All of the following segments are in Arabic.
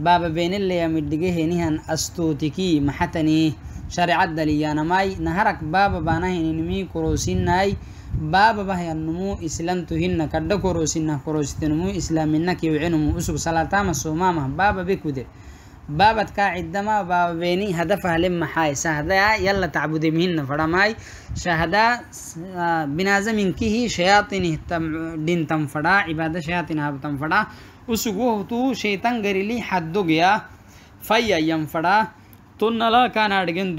بابا بين اللي يمدقه هنيهن أستوتكي محتني. شريعة دليانا ماي نهرك بابا بانهن نمي كروسين ناي. بابا بها النمو إسلام تهن كدا كروسين كروستنمو إسلام إنك يوعنمو أسوك صلاة ما سوماما. بابا بكودر بابت كا عندما بابا بيني هدفها لما حاي سهدا يلا تعبد مهن فرماي. شهدا بنازم كه شياطين دين تنفدا عبادة شياطين هاب تنفدا usuguu tu shaytan garili xaddogeya faya yanfada tonnala kan adgen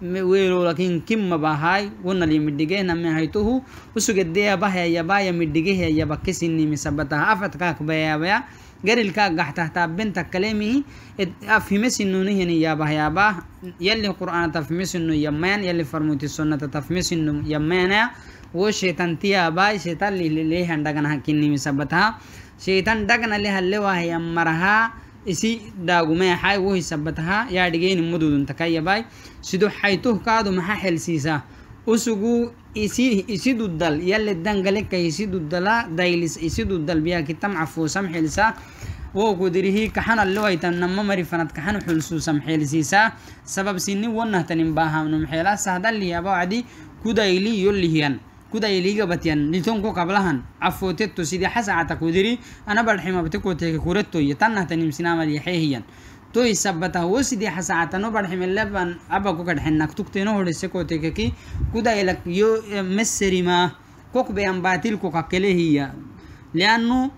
duduntahay wonihinamaykadu usugdailalabanakakanablehna wacdi kitab meli sunnat yalih kitabak mabay yalih farmuti sunnatak mabay yalih micemigacitteke weeloladkaadu mabay usugu shayatin seexa shayatinat cadcadita kaaduku yalih migacitteke weelolakin kimma bahay wonali midhige name haytuhu usugedeya bahaya baya midhigehe yabakesini misabataha afatkak bayabaya garilka gaxtahta benta kalemihi afhimesinunihini yabahyaba yali qur'ana tafhimesinu yamayan yali farmuti sunnata tafhimesinu yamayana wo shaitantiyabai shaitan lihlehan dhaganaha kinni misabataha shaitan dhagna lehalewahayam maraha isi daagumee wohisabataha yaadhigeyni mududun takayabay sido xaytuhkaadu maxaa xelsiisaa usugu isi isidu dal yalle dangaleka isidu dala daylis isidu cafuusam xelsaa wokudirihi kaxanallo haytan nama mari fanad kaxan xulsuusam xeelsiisaa sababsini wonahtanin baahamnum xeela sahdalliyaaba acdi kudayli kuday liiga batyan nitonku qablahan. Afootetto sidii hasacata kudiri anabadhximabte koteke sabata wo sidii hasacatano badhxime leban abako kadhxenak kudaylak yo eh, meserima kokbeyan batilku kakkelehiya liannu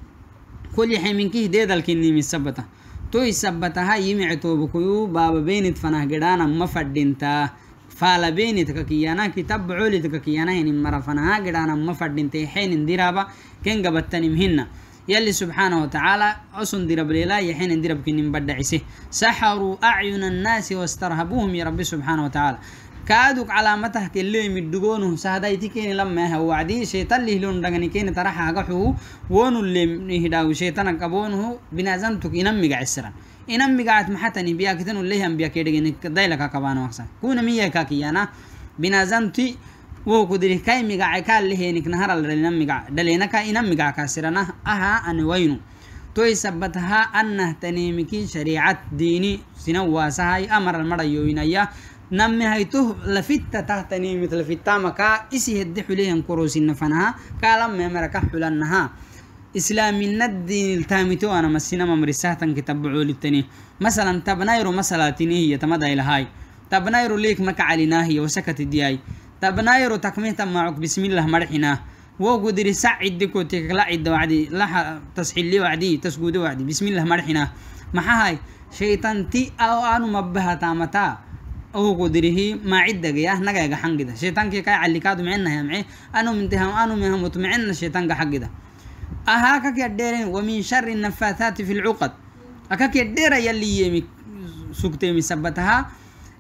kolyaxeminki hideedalkinimi sabata. Toy sabataha yimictoobukuyu baaba fanah gedhaana ma fadhintaa فالا بيني تكاكيانا كتاب بعولي تكاكيانا هيني مرافانا هاقرانا مفردين تيحين اندرابا كنغا باتاني مهنة يلي سبحانه وتعالى أصن درب ليلا يحين اندرب كنين بدعيسي سحروا أعين الناس واسترهبوهم يا ربي سبحانه وتعالى. كادوك علامته كلي مدقونه سهدايتي كين لما هو وعدي شيطان اللي لون رغني كين ترحى قحو وونو اللي نهداو شيطان قبونه بنازمتك ينمي قعسرا ينمي قعت محتني. بياكتن اللي هم بياكيدغين دايلك كبانو أحسن كون مية كاكيانا بنازمتي wo kudiri kai miga ka lehenik naharal dalina miga dalina ka ina miga ka sirana aha ani waynu tanimiki shari'at dini sina wasahay amar al marayo inaya namme haytu lafitta tahtani mithl fitta maka isi hedde xulihan kurusin nafanaha kalam me maraka xulannaha إسلامنا الدين التامتو أنا مسينا ممرساتا كتبعوا للتاني مثلا تبنايرو مثلا تنيه يتمدى إلى هاي تبنايرو ليك مكا علينا هي وسكت الدياي تبنايرو تكمية معك بسم الله مرحنا وقدر سعد تكلا عد وعدي. لا تسحيل لي وعدي تسجود وعدي. بسم الله مرحنا ما هاي شيطان تي أو أنو مبها تامتا. أو قدره ما عدة يا نجا يا حنق ده شيطان كي كاي على كادو معنا يا معي. أنا منتهم أنا مهم مطمئن شيطان حق ده أهاك يديرين. ومن شر النفاثات في العقد. أكاك يدير يلي يمي سكتي مسبتها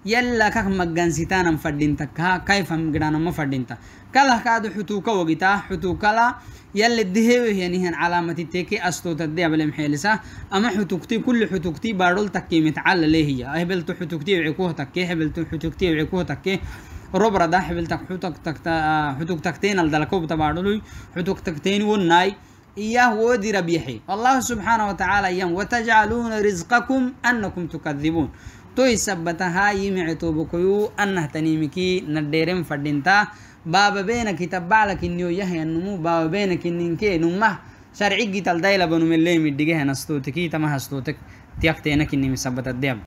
يلا كاك مجان ستانا مفردينتا كيف مجرانا مفردينتا كلا كادو حتوكا وقتا حتوكا لا يلا الدهيوه يعني هن علامة تيكي أستو تدي قبل محيلسة أما حتوكتي كل حتوكتي بارول تكي متعلى ليه هي هبلتو حتوكتي وعكوه تكي. هبلتو حتوكتي وعكوه تكي. ربرا دا حبلتك حتوك تكتين الدلكوب تبارولي حتوك تكتين والناي إياه ودي ربيحي الله سبحانه وتعالى يم وتجعلون رزقكم أنكم تكذبون. تو يثبتها يمعتو بكيو أنه تنيمكي نديرم فردينتا. بابا بينك يتبع لك إنيو يحيى النمو بابا بينك إنينكي نمه. شرعي قتل دايلا بنو من اللي مدقه نستوتكي تما هستوتك تيقتينك إني مثبت الديب